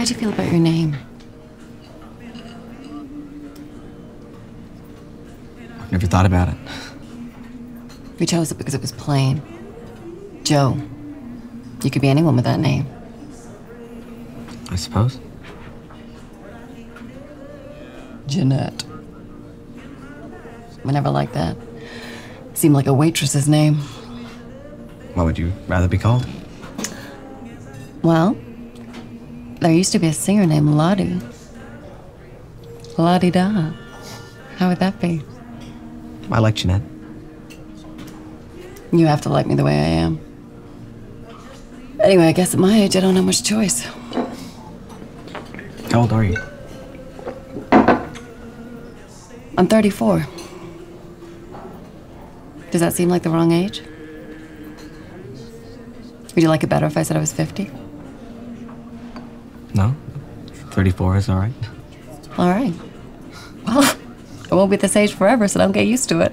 How'd you feel about your name? I've never thought about it. We chose it because it was plain. Joe. You could be anyone with that name. I suppose. Jeanette. I never liked that. Seemed like a waitress's name. What would you rather be called? Well, there used to be a singer named Lottie. Lottie Da. How would that be? I like Jeanette. You have to like me the way I am. Anyway, I guess at my age I don't have much choice. How old are you? I'm 34. Does that seem like the wrong age? Would you like it better if I said I was 50? No? 34 is alright. All right. Well, I won't be this age forever, so don't get used to it.